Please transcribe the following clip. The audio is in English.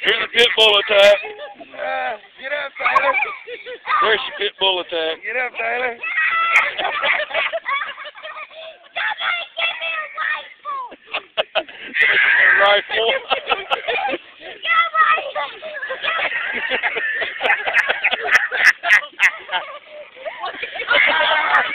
Here's a pit bull attack. Uh, get up, Tyler. There's your pit bull attack. Get up, Tyler. Rifle.